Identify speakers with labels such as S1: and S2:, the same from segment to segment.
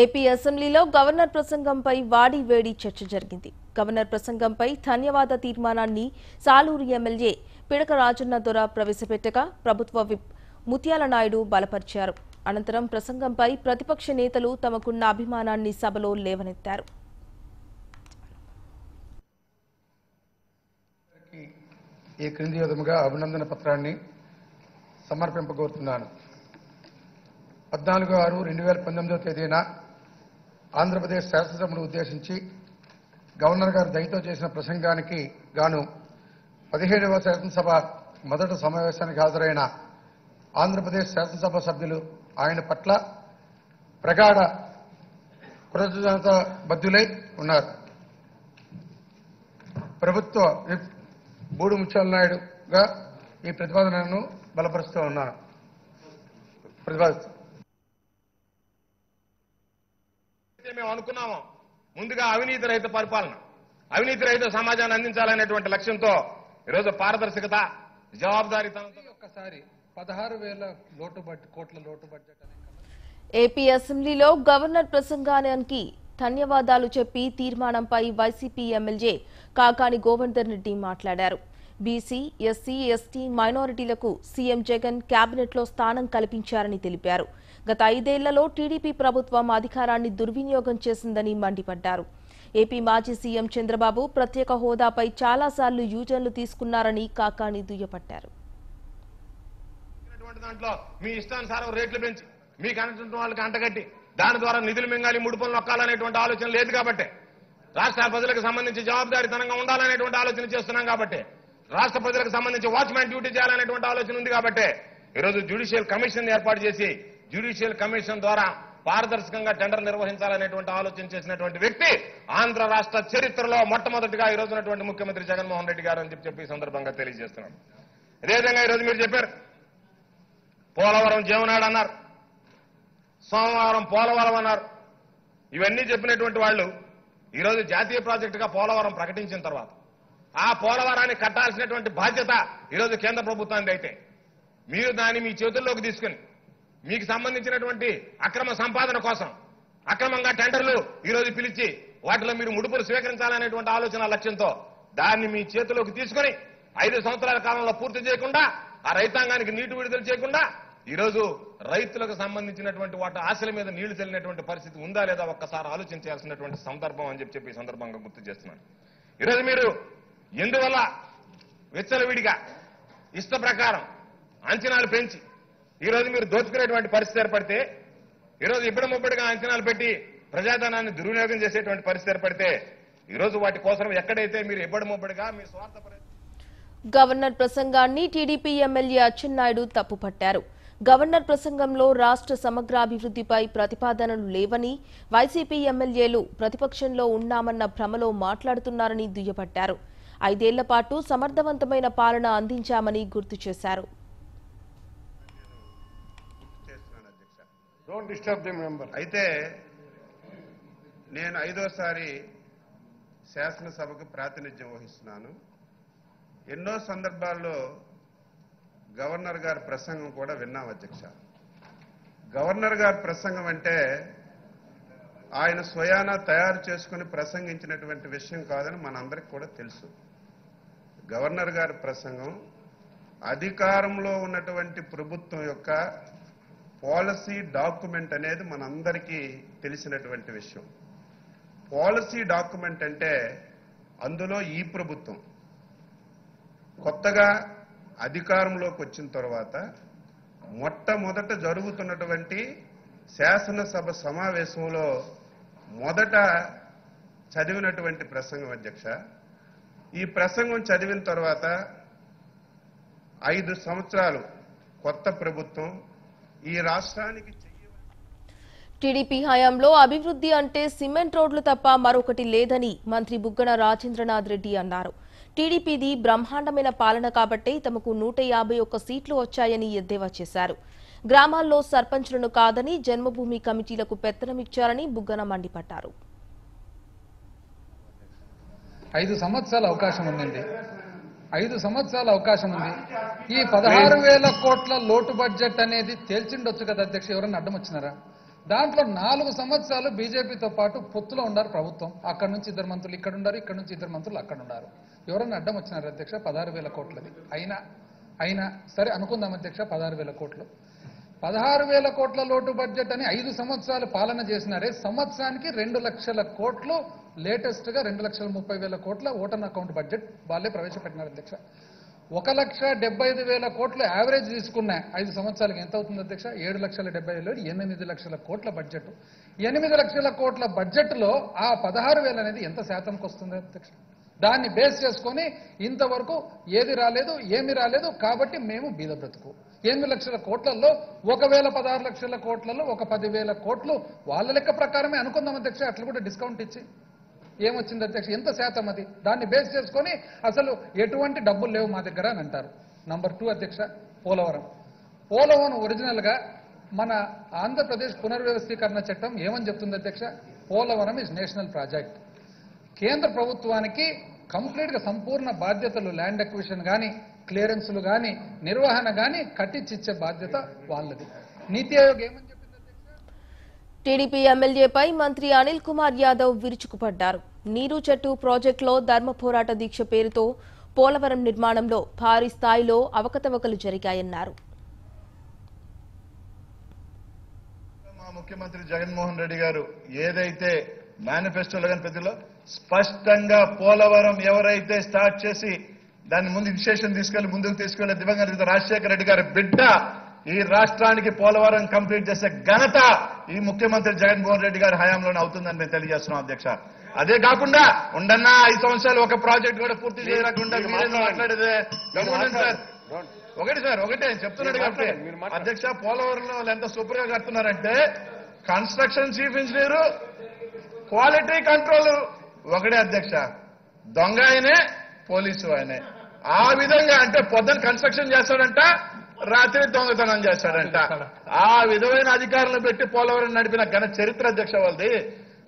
S1: AP అసెంబ్లీలో governor ప్రసంగంపై వాడి వేడి చర్చ జరిగింది. గవర్నర్ ప్రసంగంపై ధన్యవాద తీర్మానాన్ని సాలూరు ఎమ్మెల్యే పిడక రాజన్న దొర ప్రవేశపెట్టగా ప్రభుత్వ విప్ ముత్యాల నాయుడు బలపరిచారు. అనంతరం ప్రసంగంపై ప్రతిపక్ష నేతలు తమకున్న అభిమానాన్ని సభలో లేవనెత్తారు.
S2: ఈ క్రింది విధముగా అభినందన పత్రాన్ని సమర్పింపగోరుతున్నాను. పద్నాలుగు ఆరు రెండు వేల పంతొమ్మిదో తేదీన ఆంధ్రప్రదేశ్ శాసనసభను ఉద్దేశించి గవర్నర్ గారు దయతో చేసిన ప్రసంగానికి గాను పదిహేడవ శాసనసభ మొదటి సమావేశానికి హాజరైన ఆంధ్రప్రదేశ్ శాసనసభ సభ్యులు ఆయన పట్ల ప్రగాఢ కృతజ్ఞత బద్దులై ఉన్నారు. ప్రభుత్వ విప్ బూడు ముత్యాల నాయుడుగా ఈ ప్రతిపాదనను బలపరుస్తూ ఉన్నాను ప్రతిపాదిస్తూ
S3: అయితే మేము అనుకున్నాము. ముందుగా అవినీతి రహిత పరిపాలన అవినీతి రహిత సమాజాన్ని అందించాలనేటువంటి లక్ష్యంతో ఈరోజు పారదర్శకత జవాబుదారీతనంతో
S2: ఒక్కసారి పదహారు వేల లోటు కోట్ల లోటు బడ్జెట్ అనే
S1: ఏపీ అసెంబ్లీలో గవర్నర్ ప్రసంగానికి ధన్యవాదాలు చెప్పి తీర్మానంపై వైసీపీ ఎమ్మెల్యే కాకాని గోవర్ధన్ రెడ్డి మాట్లాడారు. బీసీ ఎస్సీ ఎస్టీ మైనారిటీలకు సీఎం జగన్ కేబినెట్లో స్థానం కల్పించారని తెలిపారు. గత ఐదేళ్ళలో టీడీపీ ప్రభుత్వం అధికారాన్ని దుర్వినియోగం చేసిందని మండిపడ్డారు. ఏపీ మాజీ సీఎం చంద్రబాబు ప్రత్యేక హోదాపై చాలాసార్లు యూజన్లు తీసుకున్నారని కాకాని దుయ్యపట్టారు.
S3: దాంట్లో మీ ఇష్టానుసారం రేట్లు పెంచి. మీకు అనుకుంటున్న వాళ్ళకి అంటగట్టి దాని ద్వారా నిధులు మింగాలి ముడుపులు నొక్కాలనేటువంటి ఆలోచన లేదు కాబట్టి. రాష్ట్ర ప్రజలకు సంబంధించి జవాబుదారీతనంగా ఉండాలనేటువంటి ఆలోచన చేస్తున్నాం కాబట్టి. రాష్ట్ర ప్రజలకు సంబంధించి వాచ్మ్యాన్ డ్యూటీ చేయాలనేటువంటి ఆలోచన ఉంది కాబట్టి. ఈరోజు జ్యుడిషియల్ కమిషన్ ఏర్పాటు చేసి జ్యుడిషియల్ కమిషన్ ద్వారా పారదర్శకంగా టెండర్ నిర్వహించాలనేటువంటి ఆలోచన చేసినటువంటి వ్యక్తి ఆంధ్ర రాష్ట్ర చరిత్రలో మొట్టమొదటిగా ఈ రోజునటువంటి ముఖ్యమంత్రి జగన్మోహన్ రెడ్డి గారు అని చెప్పి చెప్పి సందర్భంగా తెలియజేస్తున్నాను. అదేవిధంగా ఈరోజు మీరు చెప్పారు. పోలవరం జీవనాడు అన్నారు. సోమవారం పోలవరం అన్నారు. ఇవన్నీ చెప్పినటువంటి వాళ్ళు ఈరోజు జాతీయ ప్రాజెక్టుగా పోలవరం ప్రకటించిన తర్వాత ఆ పోలవరాన్ని కట్టాల్సినటువంటి బాధ్యత ఈరోజు కేంద్ర ప్రభుత్వానికి అయితే మీరు దాన్ని మీ చేతుల్లోకి తీసుకుని మీకు సంబంధించినటువంటి అక్రమ సంపాదన కోసం అక్రమంగా టెండర్లు ఈరోజు పిలిచి వాటిలో మీరు ముడుపులు స్వీకరించాలనేటువంటి ఆలోచన లక్ష్యంతో దాన్ని మీ చేతిలోకి తీసుకొని ఐదు సంవత్సరాల కాలంలో పూర్తి చేయకుండా ఆ రైతాంగానికి నీటి విడుదల చేయకుండా ఈరోజు రైతులకు సంబంధించినటువంటి వాటి ఆశల మీద నీళ్ళు చల్లినటువంటి పరిస్థితి ఉందా లేదా ఒక్కసారి ఆలోచించాల్సినటువంటి సందర్భం అని చెప్పి చెప్పి సందర్భంగా గుర్తు చేస్తున్నాను. ఈరోజు మీరు ఎందువల్ల విచ్చలవిడిగా ఇష్ట ప్రకారం అంచనాలు పెంచి ఈరోజు మీరు దోచుకునేటువంటి పరిస్థితి ఏర్పడితే ఈరోజు ఇప్పుడు ముప్పటిగా అంచనాలు పెట్టి ప్రజాధనాన్ని దుర్వినియోగం చేసేటువంటి పరిస్థితి ఏర్పడితే ఈరోజు వాటి కోసం ఎక్కడైతే మీరు ఇబ్బడి ముబ్బడిగా మీ స్వార్థ
S1: గవర్నర్ ప్రసంగాన్ని టీడీపీ ఎమ్మెల్యే అచ్చెన్నాయుడు తప్పుపట్టారు. గవర్నర్ ప్రసంగంలో రాష్ట్ర సమగ్రాభివృద్ధిపై ప్రతిపాదనలు లేవని వైసీపీ ఎమ్మెల్యేలు ప్రతిపక్షంలో ఉన్నామన్న భ్రమలో మాట్లాడుతున్నారని దుయ్యబట్టారు. ఐదేళ్ళ పాటు సమర్థవంతమైన పాలన అందించామని గుర్తు చేశారు
S4: చేస్తున్నాను అధ్యక్ష
S2: డోంట్ డిస్టర్బ్ ది మెంబర్
S4: అయితే నేను ఐదోసారి శాసనసభకు ప్రాతినిధ్యం వహిస్తున్నాను. ఎన్నో సందర్భాల్లో గవర్నర్ గారి ప్రసంగం కూడా విన్నాం అధ్యక్ష. గవర్నర్ గారి ప్రసంగం అంటే ఆయన స్వయాన తయారు చేసుకుని ప్రసంగించినటువంటి విషయం కాదని మనందరికి కూడా తెలుసు. గవర్నర్ గారి ప్రసంగం అధికారంలో ఉన్నటువంటి ప్రభుత్వం యొక్క పాలసీ డాక్యుమెంట్ అనేది మనందరికీ తెలిసినటువంటి విషయం. పాలసీ డాక్యుమెంట్ అంటే అందులో ఈ ప్రభుత్వం. కొత్తగా అధికారంలోకి వచ్చిన తర్వాత మొట్టమొదట జరుగుతున్నటువంటి శాసనసభ సమావేశంలో మొదట చదివినటువంటి ప్రసంగం అధ్యక్ష. ఈ ప్రసంగం చదివిన తర్వాత ఐదు సంవత్సరాలు కొత్త ప్రభుత్వం ఈ రాష్ట్రానికి
S1: టీడీపీ హయాంలో అభివృద్ధి అంటే సిమెంట్ రోడ్లు తప్ప మరొకటి లేదని మంత్రి బుగ్గన రాజేంద్రనాథ్ రెడ్డి అన్నారు. టీడీపీది బ్రహ్మాండమైన పాలన కాబట్టే తమకు నూట యాభై ఒక్క సీట్లు వచ్చాయని ఎద్దేవా చేశారు. గ్రామాల్లో సర్పంచ్లను కాదని జన్మభూమి కమిటీలకు పెత్తనమిచ్చారని బుగ్గన మండిపడ్డారు.
S5: ఐదు సంవత్సరాల అవకాశం ఉందండి. ఐదు సంవత్సరాల అవకాశం ఉంది. ఈ పదహారు వేల కోట్ల లోటు బడ్జెట్ అనేది తేల్చిండొచ్చు కదా అధ్యక్ష ఎవరన్నా అడ్డం వచ్చినారా? దాంట్లో నాలుగు సంవత్సరాలు బీజేపీతో పాటు పొత్తులో ఉన్నారు ప్రభుత్వం. అక్కడ నుంచి ఇద్దరు మంత్రులు ఇక్కడ ఉన్నారు ఇక్కడ నుంచి ఇద్దరు మంత్రులు అక్కడ ఉన్నారు. ఎవరన్నా అడ్డం వచ్చినారు అధ్యక్ష పదహారు వేల కోట్లది? అయినా అయినా సరే అనుకుందాం అధ్యక్ష పదహారు వేల కోట్లు. పదహారు వేల కోట్ల లోటు బడ్జెట్ అని ఐదు సంవత్సరాలు పాలన చేసినారే సంవత్సరానికి రెండు లక్షల కోట్లు లేటెస్ట్గా రెండు లక్షల ముప్పై వేల కోట్ల ఓటన్ అకౌంట్ బడ్జెట్ వాళ్ళే ప్రవేశపెట్టినారు అధ్యక్ష. ఒక లక్ష డెబ్బై ఐదు వేల కోట్లు యావరేజ్ తీసుకున్నా ఐదు సంవత్సరాలకి ఎంత అవుతుంది అధ్యక్ష? ఏడు లక్షల డెబ్బై వేలు ఎనిమిది లక్షల కోట్ల బడ్జెట్ ఎనిమిది లక్షల కోట్ల బడ్జెట్లో ఆ పదహారు వేలు అనేది ఎంత శాతంకి వస్తుంది అధ్యక్ష? దాన్ని బేస్ చేసుకొని ఇంతవరకు ఏది రాలేదు ఏమి రాలేదు కాబట్టి మేము బీద బ్రతుకు. ఎనిమిది లక్షల కోట్లలో ఒకవేళ పదహారు లక్షల కోట్లలో ఒక పదివేల కోట్లు వాళ్ళ లెక్క ప్రకారమే అనుకుందాం అధ్యక్ష అట్లా కూడా డిస్కౌంట్ ఇచ్చి. ఏమొచ్చింది అధ్యక్ష? ఎంత శాతం అది? దాన్ని బేస్ చేసుకొని అసలు ఎటువంటి డబ్బులు లేవు మా దగ్గర అని అంటారు. నంబర్ టూ అధ్యక్ష పోలవరం. పోలవరం ఒరిజినల్గా మన ఆంధ్రప్రదేశ్ పునర్వ్యవస్థీకరణ చట్టం ఏమని చెప్తుంది అధ్యక్ష? పోలవరం ఇస్ నేషనల్ ప్రాజెక్ట్ కేంద్ర ప్రభుత్వానికి కంప్లీట్గా సంపూర్ణ బాధ్యతలు ల్యాండ్ అక్విషన్ కానీ క్లియరెన్సులు కానీ నిర్వహణ కానీ కట్టించిచ్చే బాధ్యత వాళ్ళది. నీతి ఆయోగ్ ఏమని
S1: టీడీపీ ఎమ్మెల్యేపై మంత్రి అనిల్ కుమార్ యాదవ్ విరుచుకుపడ్డారు. నీరు చెట్టు ప్రాజెక్టులో ధర్మ పోరాట దీక్ష పేరుతో పోలవరం నిర్మాణంలో భారీ స్థాయిలో అవకతవకలు జరిగాయన్నారు.
S6: ముఖ్యమంత్రి జగన్మోహన్ రెడ్డి గారు ఏదైతే మేనిఫెస్టోలో కానీ ప్రతిలో స్పష్టంగా పోలవరం ఎవరైతే స్టార్ట్ చేసి దాన్ని ముందు ఇనిషియేషన్ తీసుకెళ్ళి ముందుకు తీసుకెళ్ళి దివంగత రాజశేఖర రెడ్డి గారి బిడ్డ ఈ రాష్ట్రానికి పోలవరం కంప్లీట్ చేసే ఘనత ఈ ముఖ్యమంత్రి జగన్మోహన్ రెడ్డి గారి హయాంలోనే అవుతుందని మేము తెలియజేస్తున్నాం అధ్యక్ష. అదే కాకుండా ఉండన్నా ఐదు సంవత్సరాలు ఒక ప్రాజెక్ట్ కూడా పూర్తి చేయకుండా మాట్లాడేదే. సార్. ఒకటి సార్ ఒకటే ఆయన చెప్తున్నాడు కాబట్టి. అధ్యక్ష పోలవరంలో వాళ్ళు ఎంత సూపర్గా కడుతున్నారంటే construction chief engineer quality control. ఒకటే అధ్యక్ష దొంగ ఆయనే పోలీసు ఆయనే. ఆ విధంగా అంటే పొద్దున కన్స్ట్రక్షన్ చేస్తాడంట రాత్రి దొంగతనం చేస్తాడంట. ఆ విధమైన అధికారులను పెట్టి పోలవరం నడిపిన ఘన చరిత్ర అధ్యక్ష వాళ్ళది.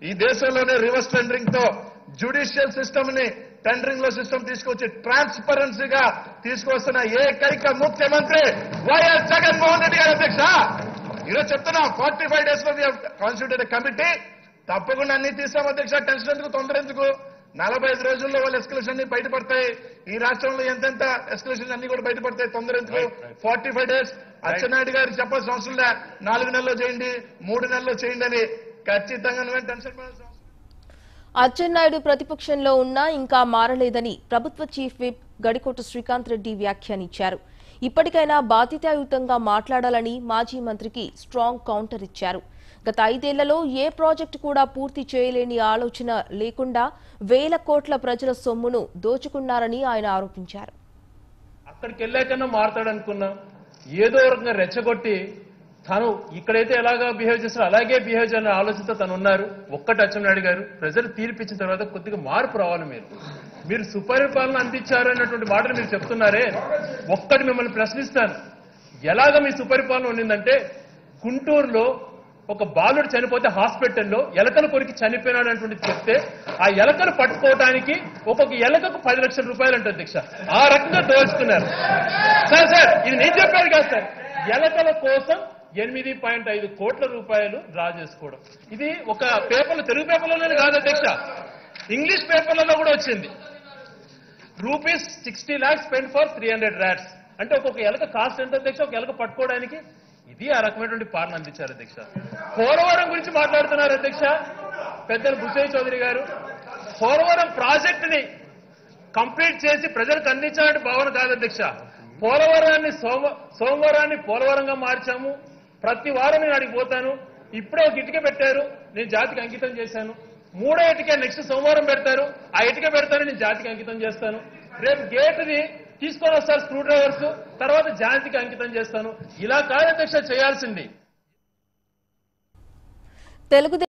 S6: ఈ దేశంలోనే రివర్స్ టెండరింగ్తో జ్యుడిషియల్ సిస్టమ్ని టెండరింగ్లో సిస్టమ్ తీసుకొచ్చి ట్రాన్స్పరెన్సీగా తీసుకొస్తున్న ఏకైక ముఖ్యమంత్రి వైఎస్ జగన్మోహన్ రెడ్డి గారు అధ్యక్ష. ఈరోజు చెప్తున్నాం ఫార్టీ ఫైవ్ డేస్లో కాన్స్టిట్యూటెడ్ కమిటీ తప్పకుండా అన్ని తీసాం అధ్యక్ష టెన్షన్ ఎందుకు తొందర ఎందుకు? నలభై ఐదు రోజుల్లో వాళ్ళ ఎస్కలేషన్ అన్ని బయటపడతాయి. ఈ రాష్ట్రంలో ఎంతెంత ఎస్కలేషన్ అన్ని కూడా బయటపడతాయి. తొందర ఎందుకు? ఫార్టీ ఫైవ్ డేస్ అచ్చెన్నాయుడు గారికి చెప్పాల్సిన అవసరం లే. నాలుగు నెలల్లో చేయండి మూడు నెలల్లో చేయండి అని. ఖచ్చితంగా నువ్వేం టెన్షన్ పడాల్సిన
S1: అచ్చెన్నాయుడు ప్రతిపక్షంలో ఉన్నా ఇంకా మారలేదని ప్రభుత్వ చీఫ్ విప్ గడికోట శ్రీకాంత్ రెడ్డి వ్యాఖ్యానించారు. ఇప్పటికైనా బాధ్యతాయుతంగా మాట్లాడాలని మాజీ మంత్రికి స్ట్రాంగ్ కౌంటర్ ఇచ్చారు. గత ఐదేళ్ళలో ఏ ప్రాజెక్టు కూడా పూర్తి చేయలేని ఆలోచన లేకుండా వేల కోట్ల ప్రజల సొమ్మును దోచుకున్నారని ఆయన ఆరోపించారు.
S7: అక్కడికి వెళ్ళాకన్నా మారతాడనుకున్నా ఏదో రకంగా రెచ్చగొట్టి తను ఇక్కడైతే ఎలాగా బిహేవ్ చేస్తారో అలాగే బిహేవ్ చేయాలనే ఆలోచనతో తను ఉన్నారు. ఒక్కటి అచ్చెన్నాయుడు గారు ప్రజలు తీర్పిచ్చిన తర్వాత కొద్దిగా మార్పు రావాలి మీరు. మీరు సుపరిపాలన అందించారు అన్నటువంటి మాటలు మీరు చెప్తున్నారే. ఒక్కటి మిమ్మల్ని ప్రశ్నిస్తాను. ఎలాగ మీ సుపరిపాలన ఉండిందంటే గుంటూరులో ఒక బాలుడు చనిపోతే హాస్పిటల్లో ఎలకలు కొరికి చనిపోయినాడు అన్నటువంటి చెప్తే ఆ ఎలకలు పట్టుకోవడానికి ఒక్కొక్క ఎలకకు పది లక్షల రూపాయలు అంటుంది దీక్ష. ఆ రకంగా దోచుకున్నారు సార్ సార్ ఇది నేను చెప్పాను కాదు సార్. ఎలకల కోసం ఎనిమిది పాయింట్ ఐదు కోట్ల రూపాయలు డ్రా చేసుకోవడం. ఇది ఒక పేపర్లో తెలుగు పేపర్లోనే కాదు అధ్యక్ష ఇంగ్లీష్ పేపర్లలో కూడా వచ్చింది. Rupees sixty lakhs spend for three hundred rats. అంటే ఒక్కొక్క ఎలక కాస్ట్ ఎంత అధ్యక్ష ఒక ఎలక పట్టుకోవడానికి ఇది ఆ రకమైనటువంటి పాలన అందించారు అధ్యక్ష. పోలవరం గురించి మాట్లాడుతున్నారు అధ్యక్ష. పెద్దలు బుచ్చయ్య చౌదరి గారు. పోలవరం ప్రాజెక్టుని కంప్లీట్ చేసి ప్రజలకు అందించాలంటే భావన కాదు అధ్యక్ష. పోలవరాన్ని సోమ సోమవారాన్ని పోలవరంగా మార్చాము. ప్రతి వారం నేను అడిగి పోతాను. ఇప్పుడే ఒక ఇటుక పెట్టారు. నేను జాతికి అంకితం చేశాను. మూడో ఇటుక నెక్స్ట్ సోమవారం పెడతారు. ఆ ఇటుక పెడతాను నేను జాతికి అంకితం చేస్తాను. రేపు గేటుని తీసుకొని వస్తారు స్క్రూ డ్రైవర్స్. తర్వాత జాతికి అంకితం చేస్తాను. ఇలా కార్యదక్ష చేయాల్సింది.
S1: తెలుగుదేశం